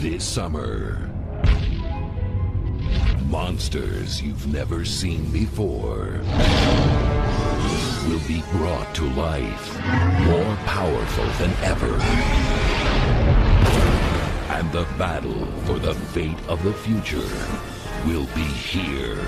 This summer, monsters you've never seen before will be brought to life, more powerful than ever. And the battle for the fate of the future will be here.